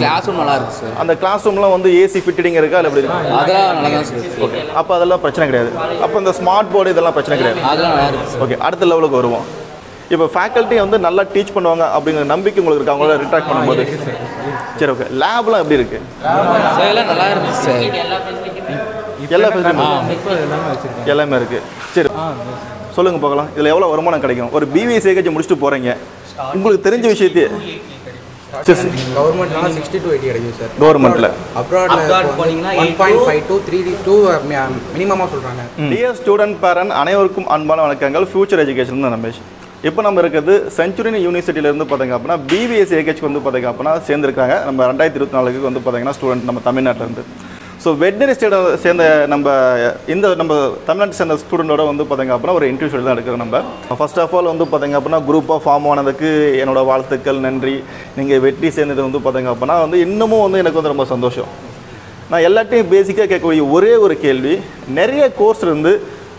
Class room நல்லா இருக்கு sir அந்த கிளாஸ் ரூம்லாம் வந்து ஏசி ஃபிட்டிங் இருக்கா? இல்லை எப்படி இருக்கு அதெல்லாம் நல்லா தான் சார் இருக்கு. ஓகே அப்போ அதெல்லாம் பிரச்சனை கிடையாது. அப்போ இந்த ஸ்மார்ட் போர்டு இதெல்லாம் பிரச்சனை கிடையாது. அதெல்லாம் நல்லா இருக்கு ஓகே அடுத்த லெவலுக்கு வருவோம். இப்போ ஃபேக்கல்ட்டி வந்து நல்லா டீச் பண்ணுவாங்க அப்படிங்கிற நம்பிக்கை உங்களுக்கு இருக்கு? அவங்கள ரிட்ராக்ட் பண்ணும்போது. சரி ஓகே லேப்லாம் எப்படி இருக்கு? சார் நல்லா இருக்கு சார் எல்லா ஃபெசிலிட்டி எல்லாமே இருக்கு. சரி. சொல்லுங்க பார்க்கலாம். இதில் எவ்வளோ வருமானம் கிடைக்கும்? ஒரு பிவிஎஸ் ஏகேஜ் முடிச்சுட்டு போறீங்க. உங்களுக்கு தெரிஞ்ச விஷயத்தையே. கவர்மெண்ட்னால சிக்ஸ்டி டு எயிட்டி கிடைக்கும் சார் கவர்மெண்ட்ல அப்ராட்ல one point five two three two மினிமமாக சொல்கிறாங்க டியர் ஸ்டூடெண்ட் பேரண்ட் அனைவருக்கும் அன்பான வணக்கங்கள். ஃபியூச்சர் எஜுகேஷன் தான் ரமேஷ். இப்போ நம்ம இருக்கிறது செஞ்சுரின் யூனிவர்சிட்டியிலேருந்து பார்த்தீங்க அப்படின்னா பிபிஎஸ் ஏகேஜ் வந்து பார்த்தீங்க அப்படின்னா சேர்ந்துருக்காங்க. நம்ம ரெண்டாயிரத்தி இருபத்தி நாலுக்கு வந்து பார்த்தீங்கன்னா ஸ்டூடெண்ட் நம்ம தமிழ்நாட்டிலேருந்து ஸோ வெட்னரி சேர்ந்த நம்ம இந்த நம்ம தமிழ்நாட்டை சேர்ந்த ஸ்டூடெண்டோட வந்து பார்த்தீங்க அப்படின்னா ஒரு இன்டர்வியூ தான் எடுக்கிறோம் நம்ம. ஃபர்ஸ்ட் ஆஃப் ஆல் வந்து பார்த்தீங்க அப்படின்னா குரூப்பாக ஃபார்ம் ஆனதுக்கு என்னோட வாழ்த்துக்கள் நன்றி. நீங்கள் வெற்றி சேர்ந்தது வந்து பார்த்தீங்க அப்படின்னா வந்து இன்னமும் வந்து எனக்கு வந்து ரொம்ப சந்தோஷம். நான் எல்லாத்தையும் பேசிக்காக கேட்கக்கூடிய ஒரே ஒரு கேள்வி நிறைய கோர்ஸ் இருந்து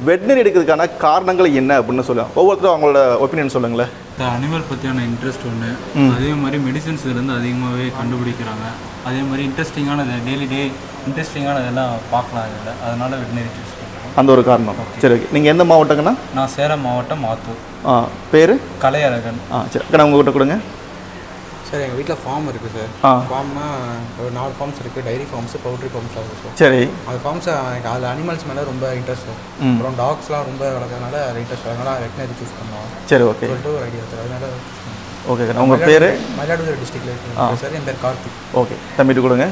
வெட்னரி எடுக்கிறதுக்கான காரணங்கள் என்ன அப்படின்னு சொல்லுவேன் ஒவ்வொருத்தரும் அவங்களோட ஒப்பீனியன் சொல்லுங்களேன். அனிமல் பற்றியான இன்ட்ரெஸ்ட் ஒன்று அதே மாதிரி மெடிசன்ஸ் இருந்து அதிகமாகவே கண்டுபிடிக்கிறாங்க. அதே மாதிரி இன்ட்ரெஸ்டிங்கானது டெய்லி டே இன்ட்ரெஸ்டிங்கானதெல்லாம் பார்க்கலாம் இதில். அதனால் வெட்டினரி சூஸ் பண்ணுறேன் அந்த ஒரு காரணம். சரி ஓகே. நீங்கள் எந்த மாவட்டங்கண்ணா நான் சேலம் மாவட்டம் ஆத்தூர். ஆ பேர்? கலையழகன் ஆ சரி. அக்கா உங்ககிட்ட கொடுங்க. சார் எங்கள் வீட்டில் ஃபார்ம் இருக்குது சார். ஆ. ஃபார்ம்னா ஒரு நாலு ஃபார்ம்ஸ் இருக்குது டைரி ஃபார்ம்ஸ் பவுட்ரி ஃபார்ம்ஸ் ஆகும் சார். சரி. அந்த ஃபார்ம்ஸ் எனக்கு அதில் அனிமல்ஸ் மேலே ரொம்ப இன்ட்ரெஸ்ட் சார். ம். அப்புறம் டாக்ஸ்லாம் ரொம்ப வளர்க்கறதுனால அதில் இன்ட்ரெஸ்ட் அதனால வெட்டினரி சூஸ் பண்ணுவோம். சரி ஓகே. சொல்லிட்டு ஒரு ஐடியா சார். அதனால ஓகே அக்கா. உங்கள் பேர்? மயிலாடுதுறை டிஸ்ட்ரிக்டில் இருக்கு. சார். என் பேர் கார்த்திக். ஓகே. தம்பிட்டு கொடுங்க.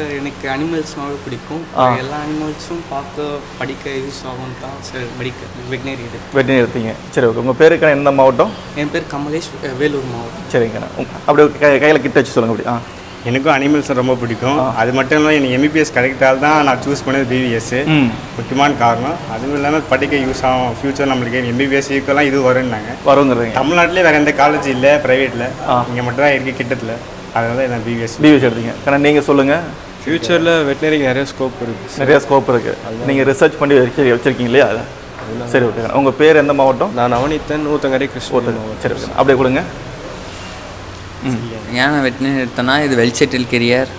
சார் எனக்கு அனிமல்ஸ்னாவே பிடிக்கும். எல்லா அனிமல்ஸும் பார்க்க படிக்க யூஸ் ஆகும் தான் சார் மெடிக்கல் வெட்டினரி இது. வெட்டினரி எடுத்தீங்க. சரி ஓகே உங்கள் பேருக்கான எந்த மாவட்டம்? என் பேர் கமலேஷ் வேலூர் மாவட்டம். உங்க- அப்படியே கையில் கிட்ட வச்சு சொல்லுங்கள் அப்படி. ஆ. எனக்கும் அனிமல்ஸ் ரொம்ப பிடிக்கும். அது மட்டும் இல்லாமல் எனக்கு எம்பிபிஎஸ் கிடைக்கிறதால தான் நான் சூஸ் பண்ணது பிவிஎஸ் ம். முக்கியமான காரணம் அதுவும் இல்லாமல் படிக்க யூஸ் ஆகும். ஃபியூச்சர் நம்மளுக்கு எம்பிபிஎஸ் ஈக்குவலாக இது வரும்னாங்க. வருங்கிறீங்க தமிழ்நாட்டிலே வேறு எந்த காலேஜ் இல்லை ப்ரைவேட்டில். இங்கே மட்டும் தான் இருக்குது கிட்டத்தில். அதனால நான் பிவிஎஸ் டிவிஎஸ் எடுத்தீங்க. ஆனால் நீங்கள் சொல்லுங்கள் ஃப்யூச்சரில் வெட்டினரிக்கு நிறைய ஸ்கோப் இருக்குது நிறைய ஸ்கோப் இருக்குது நீங்கள் ரிசர்ச் பண்ணி வச்சு வச்சுருக்கீங்க இல்லையா அதை? சரி ஓகே உங்கள் பேர் எந்த மாவட்டம்? நான் நவநீத்தன் ஊத்தங்கரை கிருஷ்ணன் சரி ஓகே அப்படியே கொடுங்க. ஏன் நான் வெட்டினரி எடுத்தேன்னா இது வெல் செட்டில் கெரியர்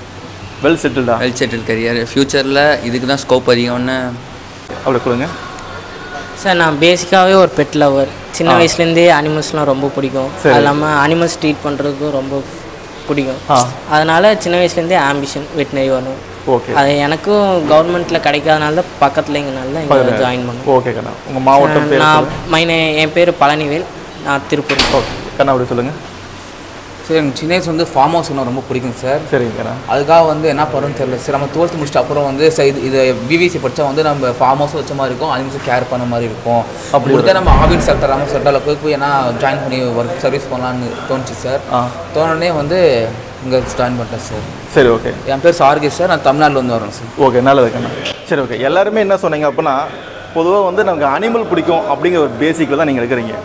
வெல் செட்டில்டா வெல் செட்டில் கெரியர் ஃப்யூச்சரில் இதுக்கு தான் ஸ்கோப் அதிகம்னு. அப்படியே கொடுங்க. சார் நான் பேசிக்காகவே ஒரு பெட் லவர் சின்ன வயசுலேருந்தே அனிமல்ஸ்லாம் ரொம்ப பிடிக்கும். அது இல்லாமல் அனிமல்ஸ் ட்ரீட் பண்ணுறதுக்கும் ரொம்ப பிடிக்கும். அதனால் சின்ன வயசுலேருந்தே ஆம்பிஷன் வெட்டினரி வரணும். ஓகே அது எனக்கும் கவர்மெண்ட்டில் கிடைக்காதனால தான் பக்கத்தில் இங்கனால தான் இங்கே ஜாயின் பண்ணேன் ஓகே கண்ணா. உங்கள் மாவட்டம் நான் மைனே என் பேர் பழனிவேல். நான் திருப்பூர். ஓகே கண்ணா அப்படி சொல்லுங்கள் சார் எனக்கு சின்ன வயசு வந்து ஃபார்ம் ஹவுஸ் ஒன்று ரொம்ப பிடிக்கும் சார். சரிங்க அதுக்காக வந்து என்ன பண்ணுறதுன்னு தெரியல சரி. நம்ம டுவெல்த் முடிச்சிட்டு அப்புறம் வந்து சரி இது இது பிவிசி படித்தா வந்து நம்ம ஃபார்ம் ஹவுஸ் வச்ச மாதிரி இருக்கும். அனிமல்ஸ் கேர் பண்ண மாதிரி இருக்கும். அப்படி கொடுத்தா நம்ம ஆவின் செக்டர் ஆமாம் செக்டரில் போய் போய் என்ன ஜாயின் பண்ணி ஒர்க் சர்வீஸ் பண்ணலான்னு தோணுச்சு சார். தோணுனே வந்து இங்கே ஜாயின் பண்ணிட்டேன் சார். சரி ஓகே என் பேர் சார்கேஷ் சார். நான் தமிழ்நாட்டில் வந்து வரேன் சார். ஓகே நல்லது கண்ணா சரி ஓகே எல்லாருமே என்ன சொன்னீங்க அப்படின்னா பொதுவாக வந்து நமக்கு அனிமல் பிடிக்கும் அப்படிங்கிற ஒரு பேசிக்கில் தான் நீங்கள் இருக்கிறீங்க.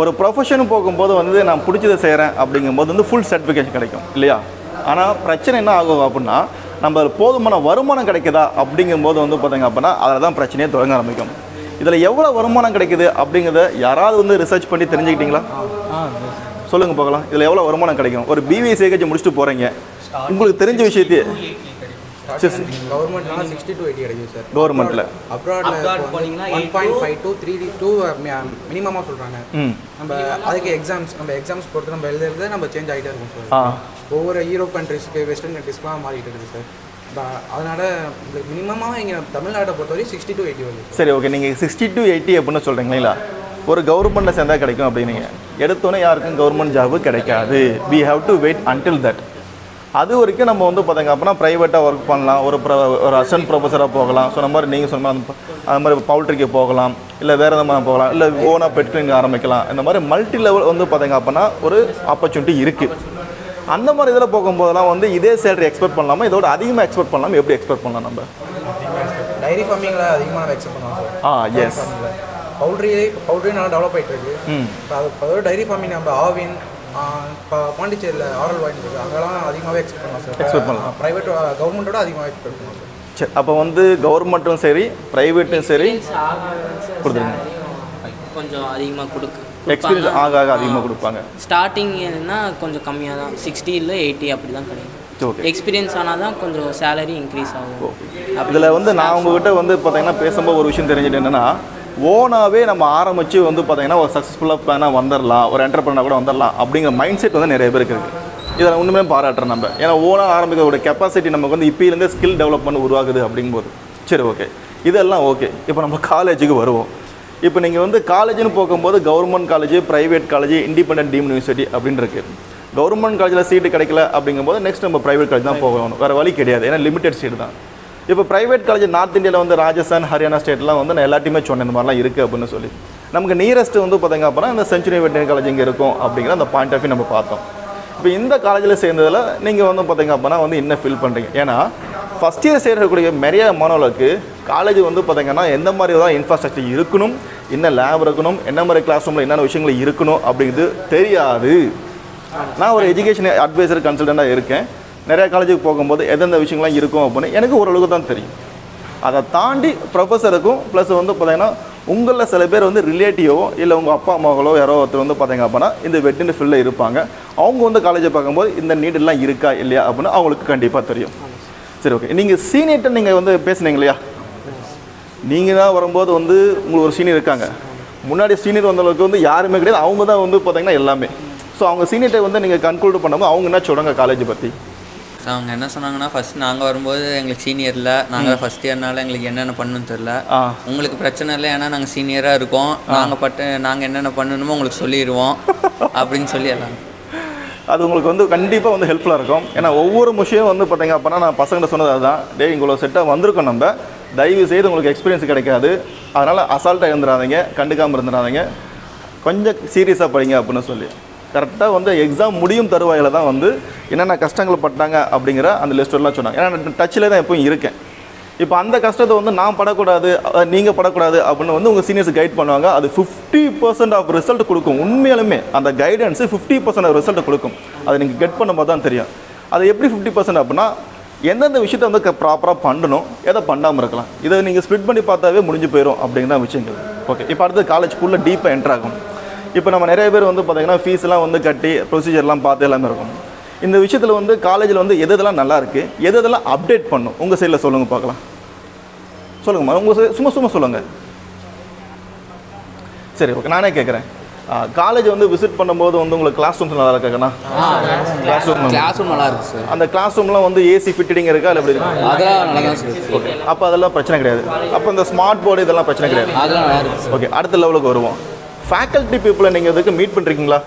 ஒரு ப்ரொஃபஷன் போகும்போது வந்து நான் பிடிச்சதை செய்கிறேன் அப்படிங்கும்போது வந்து ஃபுல் சர்டிஃபிகேஷன் கிடைக்கும் இல்லையா? ஆனால் பிரச்சனை என்ன ஆகும் அப்படின்னா நம்ம போதுமான வருமானம் கிடைக்குதா அப்படிங்கும்போது வந்து பார்த்தீங்க அப்படின்னா அதில் தான் பிரச்சனையே தொடங்க ஆரம்பிக்கும். இதில் எவ்வளோ வருமானம் கிடைக்குது அப்படிங்கிறத யாராவது வந்து ரிசர்ச் பண்ணி தெரிஞ்சுக்கிட்டீங்களா? சொல்லுங்கள் பார்க்கலாம். இதில் எவ்வளோ வருமானம் கிடைக்கும்? ஒரு பிவிஎஸ் ஏகேஜ் முடிச்சுட்டு போகிறீங்க உங்களுக்கு தெரிஞ்ச விஷயத்தையே கவர்மெண்ட்னால சிக்ஸ்டி டு எயிட்டி கிடைக்கும் சார் கவர்மெண்ட்டில் அப்ராட்ல one point five two three two மினிமமாக சொல்கிறாங்க நம்ம அதுக்கு எக்ஸாம்ஸ் நம்ம எக்ஸாம்ஸ் பொறுத்து நம்ம எழுதுறது நம்ம சேஞ்ச் ஆகிட்டே இருக்கும் சார் ஒவ்வொரு யூரோப் கண்ட்ரிஸ்க்கு வெஸ்டர்ன் கண்ட்ரிஸ்க்குலாம் மாறிட்டு இருக்குது சார் அதனால மினிமமாக இங்கே தமிழ்நாட்டை பொறுத்தவரை சிக்ஸ்டி டு எயிட்டி வருது சரி ஓகே நீங்கள் சிக்ஸ்டி டு எயிட்டி அப்படின்னு சொல்கிறீங்களா ஒரு கவர்மெண்ட்டில் சேர்ந்தா கிடைக்கும் அப்படின்னீங்க எடுத்தோன்னே யாருக்கும் கவர்மெண்ட் ஜாபு கிடைக்காது. We have to wait until that அது வரைக்கும் நம்ம வந்து பார்த்தீங்க அப்படின்னா ப்ரைவேட்டாக ஒர்க் பண்ணலாம். ஒரு ப்ர ஒரு அசன்ட் ப்ரொஃபஸராக போகலாம். சொன்ன மாதிரி நீங்கள் சொன்ன அந்த அது மாதிரி பவுல்ட்ரிக்கு போகலாம். இல்லை வேறு எதாவது போகலாம். இல்லை ஓனாக பெட் கிளினிக் ஆரம்பிக்கலாம். இந்த மாதிரி மல்டி லெவல் வந்து பார்த்தீங்க அப்படின்னா ஒரு ஆப்பர்ச்சுனிட்டி இருக்குது அந்த மாதிரி இதில் போகும்போதெல்லாம் வந்து இதே சேலரி எக்ஸ்பெக்ட் பண்ணலாமா? இதோட அதிகமாக எக்ஸ்பெக்ட் பண்ணலாமா? எப்படி எக்ஸ்பெக்ட் பண்ணலாம் நம்ம? டைரி ஃபார்மிங்கில் அதிகமாக எக்ஸப்ட் பண்ணுவாங்க சார். ஆ எஸ் பவுல்ட்ரி பவுல்ட்ரி நல்லா டெவலப் ஆகிட்டு இருக்கு. இப்போ அது அதோட டைரி ஃபார்மிங் நம்ம ஆவின் இப்போ பாண்டிச்சேரியில் ஆரல் வாங்கி இருக்கு அங்கெல்லாம் அதிகமாகவே எக்ஸ்பெக்ட் பண்ணலாம் சார் Expect பண்ணலாம். ப்ரைவேட் கவர்மெண்ட்டோட அதிகமாக எக்ஸ்பெக்ட் பண்ணலாம் சார் சரி அப்போ வந்து கவர்மெண்ட்டும் சரி ப்ரைவேட்டும் சரி கொடுத்துருங்க. கொஞ்சம் அதிகமாக கொடுக்கு எக்ஸ்பீரியன்ஸ் ஆக ஆக அதிகமாக கொடுப்பாங்க. ஸ்டார்டிங்னா கொஞ்சம் கம்மியாக தான். சிக்ஸ்டி இல்லை எயிட்டி அப்படி தான் கிடைக்கும் ஓகே எக்ஸ்பீரியன்ஸ் ஆனால் தான் கொஞ்சம் சேலரி இன்க்ரீஸ் ஆகும். இதில் வந்து நான் உங்ககிட்ட வந்து பார்த்தீங்கன்னா பேசும்போது ஒரு விஷயம் தெரிஞ்சுட்டு என்னென்னா ஓனாகவே நம்ம ஆரம்பித்து வந்து பார்த்தீங்கன்னா ஒரு சக்ஸஸ்ஃபுல்லாக பிளானாக வந்துடலாம் ஒரு என்டர்பிரனாக கூட வந்துடலாம் அப்படிங்கிற மைண்ட் செட் வந்து நிறைய பேருக்கு இருக்குது இதை ஒன்றுமே பாராட்டுறேன் நம்ம. ஏன்னா ஓனாக ஆரம்பிக்கிறோட கெப்பாசிட்டி நமக்கு வந்து இப்போலேருந்தே ஸ்கில் டெவலப்மெண்ட் உருவாகுது அப்படிங்கும்போது. சரி ஓகே இதெல்லாம் ஓகே இப்போ நம்ம காலேஜுக்கு வருவோம். இப்போ நீங்கள் வந்து காலேஜ்னு போகும்போது government college private college independent deemed university அப்படின்னு இருக்குது கவர்மெண்ட் காலேஜில் சீட்டு கிடைக்கல அப்படிங்கும்போது நெக்ஸ்ட் நம்ம ப்ரைவேட் காலேஜ் தான் போகணும். வேறு வழி கிடையாது. ஏன்னா லிமிடெட் சீட் தான். இப்போ ப்ரைவேட் காலேஜ் நார்த் இந்தியாவில் வந்து ராஜஸ்தான் ஹரியானா ஸ்டேட்லாம் வந்து நான் எல்லாத்தையுமே சொன்னேன் இந்த மாதிரிலாம் இருக்குது அப்படின்னு சொல்லி. நமக்கு நியரஸ்ட் வந்து பார்த்திங்க அப்படின்னா இந்த செஞ்சுரி வெட்டினரி காலேஜ் இங்கே இருக்கும் அப்படிங்கிற அந்த பாயிண்ட் ஆஃப் வியூ நம்ம பார்த்தோம். இப்போ இந்த காலேஜில் சேர்ந்ததில் நீங்கள் வந்து பார்த்திங்க அப்படின்னா வந்து என்ன ஃபீல் பண்ணுறீங்க ஏன்னா ஃபஸ்ட் இயர் சேர்க்கக்கூடிய நிறைய மாணவர்களுக்கு காலேஜ் வந்து பார்த்திங்கன்னா எந்த மாதிரி தான் இன்ஃப்ராஸ்ட்ரக்சர் இருக்கணும் என்ன லேப் இருக்கணும் என்ன மாதிரி கிளாஸ் ரூமில் என்னென்ன விஷயங்கள் இருக்கணும் அப்படிங்கிறது தெரியாது. நான் ஒரு எஜுகேஷன் அட்வைசர் கன்சல்டண்ட்டாக இருக்கேன். நிறைய காலேஜுக்கு போகும்போது எந்தெந்த விஷயங்கள்லாம் இருக்கும் அப்படின்னு எனக்கு ஓரளவுக்கு தான் தெரியும். அதை தாண்டி ப்ரொஃபஸருக்கும் ப்ளஸ் வந்து பார்த்தீங்கன்னா உங்களில் சில பேர் வந்து ரிலேட்டிவோ இல்லை உங்கள் அப்பா அம்மாவோ யாரோ ஒருத்தர் வந்து பார்த்தீங்க அப்படின்னா இந்த வெட்டின ஃபீல்டில் இருப்பாங்க. அவங்க வந்து காலேஜை பார்க்கும்போது இந்த நீடெல்லாம் இருக்கா இல்லையா அப்படின்னு அவங்களுக்கு கண்டிப்பாக தெரியும். சரி ஓகே நீங்கள் சீனியர்கிட்ட நீங்கள் வந்து பேசுனீங்க இல்லையா? நீங்கள் தான் வரும்போது வந்து உங்களுக்கு ஒரு சீனியர் இருக்காங்க. முன்னாடி சீனியர் வந்தவங்களுக்கு வந்து யாருமே கிடையாது. அவங்க தான் வந்து பார்த்தீங்கன்னா எல்லாமே. ஸோ அவங்க சீனியர்கிட்ட வந்து நீங்கள் கன்க்ளூட் பண்ணும்போது அவங்க என்ன சொல்கிறாங்க காலேஜ் பற்றி ஸோ அவங்க என்ன சொன்னாங்கன்னா ஃபர்ஸ்ட் நாங்கள் வரும்போது எங்களுக்கு சீனியரில் நாங்கள் ஃபஸ்ட் இயர்னால எங்களுக்கு என்னென்ன பண்ணணும்னு தெரில உங்களுக்கு பிரச்சனை இல்லை ஏன்னா நாங்கள் சீனியராக இருக்கோம். நாங்கள் பட்டு நாங்கள் என்னென்ன பண்ணணுமோ உங்களுக்கு சொல்லிடுவோம் அப்படின்னு சொல்லி எல்லாம் அது உங்களுக்கு வந்து கண்டிப்பாக வந்து ஹெல்ப்ஃபுல்லாக இருக்கும். ஏன்னா ஒவ்வொரு விஷயம் வந்து பார்த்தீங்க அப்படின்னா நான் பசங்கிட்ட சொன்னது அதுதான். டே இவ்வளோ செட்டாக வந்திருக்கோம் நம்ம. தயவு செய்து உங்களுக்கு எக்ஸ்பீரியன்ஸ் கிடைக்காது. அதனால் அசால்ட்டாக இருந்துடாதீங்க. கண்டுக்காமல் இருந்துடாதீங்க. கொஞ்சம் சீரியஸாக படிங்க அப்படின்னு சொல்லி. கரெக்டாக வந்து எக்ஸாம் முடியும் தருவாயில் தான் வந்து என்னென்ன கஷ்டங்கள் பட்டாங்க அப்படிங்கிற அந்த லிஸ்ட்டெல்லாம் சொன்னாங்க. ஏன்னா நான் டச்சில் தான் எப்பவும் இருக்கேன். இப்போ அந்த கஷ்டத்தை வந்து நான் படக்கூடாது நீங்கள் படக்கூடாது அப்படின்னு வந்து உங்கள் சீனியர்ஸ் கைட் பண்ணுவாங்க. அது ஃபிஃப்டி பர்சன்ட் ஆஃப் ரிசல்ட் கொடுக்கும். உண்மையிலுமே அந்த guidance fifty percent of result கொடுக்கும். அதை நீங்கள் கெட் பண்ணும்போது தான் தெரியும். அது எப்படி ஃபிஃப்டி பர்சன்ட் அப்படின்னா எந்தெந்த விஷயத்தை வந்து ப்ராப்பராக பண்ணணும் எதை பண்ணாமல் இருக்கலாம். இதை நீங்கள் ஸ்ப்ளிட் பண்ணி பார்த்தாவே முடிஞ்சு போயிடும் அப்படிங்கிற விஷயங்கள். ஓகே இப்போ அடுத்து காலேஜ்க்குள்ளே டீப்பாக என்ட்ராகும் இப்போ நம்ம நிறைய பேர் வந்து பார்த்தீங்கன்னா ஃபீஸ்லாம் வந்து கட்டி ப்ரொசீஜர்லாம் பார்த்து எல்லாமே இருக்கும். இந்த விஷயத்தில் வந்து காலேஜில் வந்து எது எதெல்லாம் நல்லா இருக்குது எது எதெல்லாம் அப்டேட் பண்ணும்? உங்கள் சைடில் சொல்லுங்கள் பார்க்கலாம். சொல்லுங்கம்மா உங்கள் சும்மா சும்மா சொல்லுங்கள் சரி ஓகே நானே கேட்குறேன். காலேஜ் வந்து விசிட் பண்ணும்போது வந்து உங்களுக்கு கிளாஸ் ரூம்ஸ் நல்லா இருக்காங்கண்ணா கிளாஸ் ரூம் கிளாஸ் ரூம் நல்லா இருக்கு சார் அந்த கிளாஸ் ரூம்லாம் வந்து ஏசி ஃபிட்டிங் இருக்கா இல்லை எப்படி இருக்கு? அதெல்லாம் நல்லா. ஓகே அப்போ அதெல்லாம் பிரச்சனை கிடையாது. அப்போ இந்த ஸ்மார்ட் போர்டு இதெல்லாம் பிரச்சனை கிடையாது. ஓகே அடுத்த லெவலுக்கு வருவோம். ஃபேக்கல்ட்டி பீப்புளை நீங்கள் இதுக்கு மீட் பண்ணுறீங்களா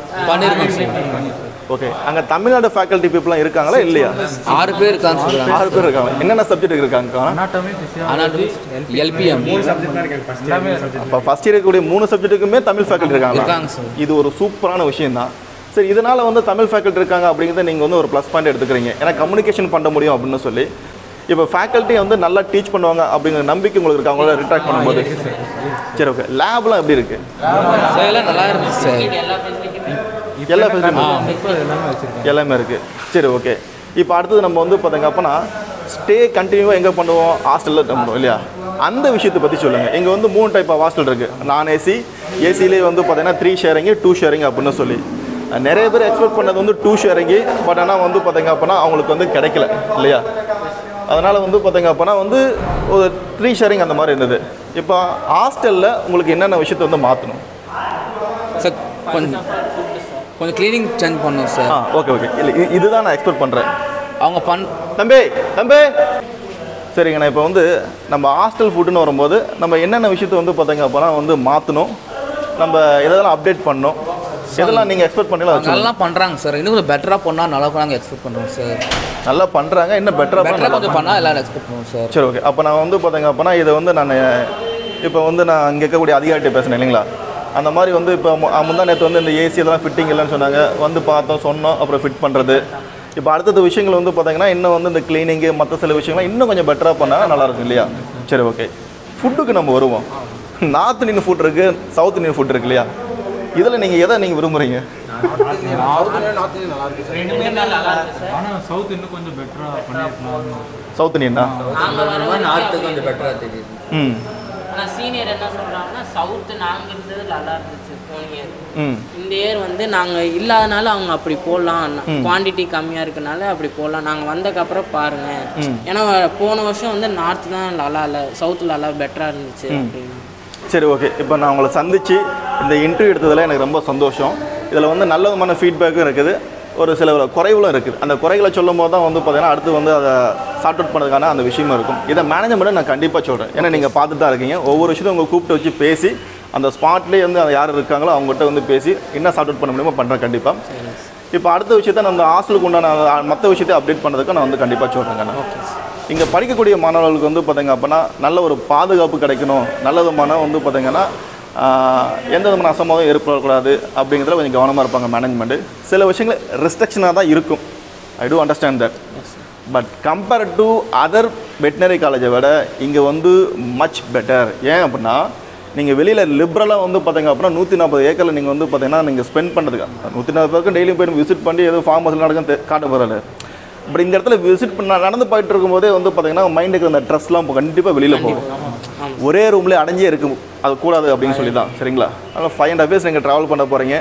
ஓகே அங்கே தமிழ்நாடு ஃபேக்கல்ட்டி பீப்புளாம் இருக்காங்களா இல்லையா? ஆறு பேர் இருக்கான்னு சொல்கிறாங்க ஆறு பேர் இருக்காங்க. என்னென்ன சப்ஜெக்ட் இருக்காங்க அனாட்டமி எல்பிஎம் அப்போ ஃபஸ்ட் இயர் இருக்கக்கூடிய மூணு சப்ஜெக்ட்டுக்குமே தமிழ் ஃபேக்கல்ட்டி இருக்காங்க இருக்காங்க சார் இது ஒரு சூப்பரான விஷயம் தான் சரி இதனால் வந்து தமிழ் ஃபேக்கல்ட்டி இருக்காங்க அப்படிங்கிறத நீங்கள் வந்து ஒரு ப்ளஸ் பாயிண்ட் எடுத்துக்கிறீங்க. ஏன்னா கம்யூனிகேஷன் பண்ண முடியும் அப்படின்னு சொல்லி. இப்போ ஃபேக்கல்ட்டி வந்து நல்லா டீச் பண்ணுவாங்க அப்படிங்கிற நம்பிக்கை உங்களுக்கு இருக்கு? அவங்கள ரிட்ராக்ட் பண்ணும்போது. சரி ஓகே லேப்லாம் எப்படி இருக்கு? நல்லா இருக்கு சார் எல்லா எல்லாமே இருக்குது சரி ஓகே இப்போ அடுத்தது நம்ம வந்து பார்த்தீங்க அப்போனா ஸ்டே கண்டினியூவாக எங்கே பண்ணுவோம்? ஹாஸ்டலில் பண்ணுவோம் இல்லையா? அந்த விஷயத்தை பற்றி சொல்லுங்கள் இங்கே வந்து மூணு டைப் ஆஃப் ஹாஸ்டல் இருக்குது நான் ஏசி ஏசிலே வந்து பார்த்தீங்கன்னா த்ரீ ஷேரிங்கு டூ ஷேரிங் அப்படின்னு சொல்லி. நிறைய பேர் எக்ஸ்பெக்ட் பண்ணது வந்து டூ ஷேரிங்கு பட் ஆனால் வந்து பார்த்தீங்க அப்போனா அவங்களுக்கு வந்து கிடைக்கல இல்லையா? அதனால் வந்து பார்த்தீங்க அப்போனா வந்து ஒரு த்ரீ ஷேரிங் அந்த மாதிரி இருந்தது. இப்போ ஹாஸ்டலில் உங்களுக்கு என்னென்ன விஷயத்தை வந்து மாற்றணும் சார் கொஞ்சம் கொஞ்சம் க்ளீனிங் சேஞ்ச் பண்ணணும் சார் ஆ ஓகே ஓகே இல்லை இது- இதுதான் நான் எக்ஸ்பெக்ட் பண்ணுறேன் அவங்க பண் தம்பி தம்பி! சரிங்கண்ணா இப்போ வந்து நம்ம ஹாஸ்டல் ஃபுட்டுன்னு வரும்போது நம்ம என்னென்ன விஷயத்தை வந்து பார்த்தீங்க அப்போனா வந்து மாற்றணும் நம்ம எதெல்லாம் அப்டேட் பண்ணணும்? எதெல்லாம் நீங்கள் எக்ஸ்பெக்ட் பண்ணலாம் வச்சு நல்லா பண்ணுறாங்க சார். இன்னும் கொஞ்சம் பெட்டராக பண்ணால் நல்லா நாங்கள் எக்ஸ்பெக்ட் பண்ணுறோம் சார். நல்லா பண்ணுறாங்க இன்னும் பெட்டராக பெட்டராக கொஞ்சம் பண்ணால் எல்லாரும் எக்ஸ்பெக்ட் பண்ணுவோம் சார். சரி ஓகே அப்போ நான் வந்து பார்த்தீங்க அப்போனா இதை வந்து நான் இப்போ வந்து நான் இங்கே இருக்கக்கூடிய அதிகாரிகிட்ட பேசினேன் இல்லைங்களா? அந்த மாதிரி வந்து இப்போ முந்தா நேற்று வந்து இந்த ஏசி இதெல்லாம் ஃபிட்டிங் இல்லைன்னு சொன்னாங்க. வந்து பார்த்தோம் சொன்னோம் அப்புறம் ஃபிட் பண்ணுறது இப்போ அடுத்தது விஷயங்கள் வந்து பார்த்தீங்கன்னா இன்னும் வந்து இந்த க்ளீனிங்கு மற்ற சில விஷயங்கள்லாம் இன்னும் கொஞ்சம் பெட்டராக பண்ணால் நல்லாயிருக்கும் இல்லையா? சரி ஓகே ஃபுட்டுக்கு நம்ம வருவோம். நார்த் இந்தியன் ஃபுட் இருக்குது சவுத் இந்தியன் ஃபுட் இருக்கு இல்லையா? இதில் நீங்கள் எதை நீங்கள் விரும்புகிறீங்க? சவுத் இன்னும் கொஞ்சம் பெட்டராக பண்ணியிருக்கலாம் சவுத் இந்தியனா நார்த்து கொஞ்சம் பெட்டராக தெரியுது ம். ஆனால் சீனியர் என்ன சொல்கிறாங்கன்னா சவுத்து நாங்கள் இருந்தது நல்லா இருந்துச்சு போன இயர் இந்த இயர் வந்து நாங்கள் இல்லாதனால அவங்க அப்படி போடலாம் குவாண்டிட்டி கம்மியாக இருக்கனால அப்படி போடலாம். நாங்கள் வந்ததுக்கப்புறம் பாருங்கள் ஏன்னா போன வருஷம் வந்து நார்த் தான் நல்லா இல்லை சவுத்தில் நல்லா பெட்டராக இருந்துச்சு அப்படின்னு. சரி ஓகே இப்போ நான் உங்களை சந்தித்து இந்த இன்டர்வியூ எடுத்ததில் எனக்கு ரொம்ப சந்தோஷம். இதில் வந்து நல்ல விதமான ஃபீட்பேக்கும் இருக்குது. ஒரு சில குறைகளும் இருக்குது. அந்த குறைகளை சொல்லும் போது தான் வந்து பார்த்தீங்கன்னா அடுத்து வந்து அதை சார்ட் அவுட் பண்ணதுக்கான அந்த விஷயமும் இருக்கும். இதை மேனேஜ்மெண்ட்டை நான் கண்டிப்பாக சொல்கிறேன் ஏன்னா நீங்கள் பார்த்துட்டு தான் இருக்கீங்க. ஒவ்வொரு விஷயத்தையும் உங்களை கூப்பிட்டு வச்சு பேசி அந்த ஸ்பாட்லேயே வந்து அது யார் இருக்காங்களோ அவங்ககிட்ட வந்து பேசி என்ன சார்ட் அவுட் பண்ண முடியுமோ பண்ணுறேன் கண்டிப்பாக இப்போ அடுத்த விஷயத்த நான் அந்த ஹாஸ்டலுக்கு உண்டான மற்ற விஷயத்தை அப்டேட் பண்ணதுக்கு நான் வந்து கண்டிப்பாக சொல்கிறேங்க நான் இங்கே படிக்கக்கூடிய மாணவர்களுக்கு வந்து பார்த்தீங்க அப்படின்னா நல்ல ஒரு பாதுகாப்பு கிடைக்கணும். நல்ல விதமான வந்து பார்த்தீங்கன்னா எந்த விதமான அசம்பாதம் ஏற்படக்கூடாது அப்படிங்கிறதுல கொஞ்சம் கவனமாக இருப்பாங்க மேனேஜ்மெண்ட்டு சில விஷயங்கள் ரெஸ்ட்ரிக்ஷனாக தான் இருக்கும். I do understand that but compare to other veterinary காலேஜை விட இங்கே வந்து மச் பெட்டர் ஏன் அப்படின்னா நீங்கள் வெளியில் லிபரலாக வந்து பார்த்தீங்க அப்படின்னா நூற்றி நாற்பது ஏக்கரில் நீங்கள் வந்து பார்த்தீங்கன்னா நீங்கள் ஸ்பெண்ட் பண்ணுறதுக்கு நூற்றி நாற்பது பேருக்கு டெய்லியும் போய் விசிட் பண்ணி ஏதோ ஃபார்ம் ஹவுஸில் நடக்கும் காட்ட போகிறாரு பட் இந்த இடத்துல விசிட் பண்ண நடந்து போயிட்டு இருக்கும்போதே வந்து பார்த்தீங்கன்னா மைண்டுக்கு அந்த ட்ரெஸ்லாம் கண்டிப்பாக வெளியில் போகும். ஒரே ரூம்லேயே அடைஞ்சே இருக்கும் அது கூடாது அப்படின்னு சொல்லி தான் சரிங்களா? அதனால் ஃபைவ் அண்ட் ஹவர்ஸ் நீங்கள் ட்ராவல் பண்ண போகிறீங்க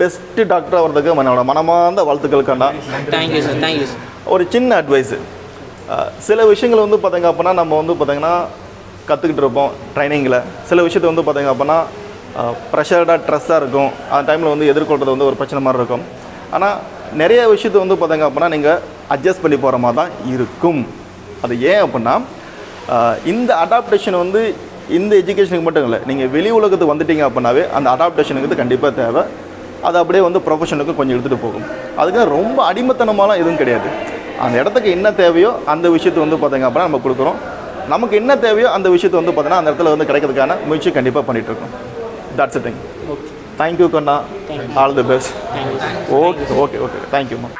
பெஸ்ட்டு டாக்டர் ஆகிறதுக்கு என்னோட மனமார்ந்த வாழ்த்துக்கள் கண்ணா. Thank you sir thank you sir ஒரு சின்ன அட்வைஸு சில விஷயங்கள் வந்து பார்த்தீங்க அப்படின்னா நம்ம வந்து பார்த்தீங்கன்னா கற்றுக்கிட்டு இருப்போம் ட்ரைனிங்கில் சில விஷயத்தை வந்து பார்த்தீங்க அப்படின்னா ப்ரெஷர்டாக ட்ரெஸ்ஸாக இருக்கும். அந்த டைமில் வந்து எதிர்கொள்கிறது வந்து ஒரு பிரச்சனை மாதிரி இருக்கும். ஆனால் நிறைய விஷயத்தை வந்து பார்த்தீங்க அப்படின்னா நீங்கள் அட்ஜஸ்ட் பண்ணி போகிற மாதிரி தான் இருக்கும். அது ஏன் அப்படின்னா இந்த அடாப்டேஷன் வந்து இந்த எஜுகேஷனுக்கு மட்டும் இல்லை நீங்கள் வெளி உலகத்துக்கு வந்துட்டீங்க அப்படின்னாவே அந்த அடாப்டேஷனுக்கு கண்டிப்பாக தேவை. அது அப்படியே வந்து ப்ரொஃபஷனுக்கு கொஞ்சம் எடுத்துகிட்டு போகும். அதுக்கு ரொம்ப அடிமத்தனமாலாம் எதுவும் கிடையாது. அந்த இடத்துக்கு என்ன தேவையோ அந்த விஷயத்தை வந்து பார்த்தீங்க அப்படின்னா நம்ம கொடுக்குறோம். நமக்கு என்ன தேவையோ அந்த விஷயத்தை வந்து பார்த்தீங்கன்னா அந்த இடத்துல வந்து கிடைக்கிறதுக்கான முயற்சி கண்டிப்பாக பண்ணிகிட்ருக்கோம் that's thing thank you Kanna all the best okay okay okay தேங்க்யூம்மா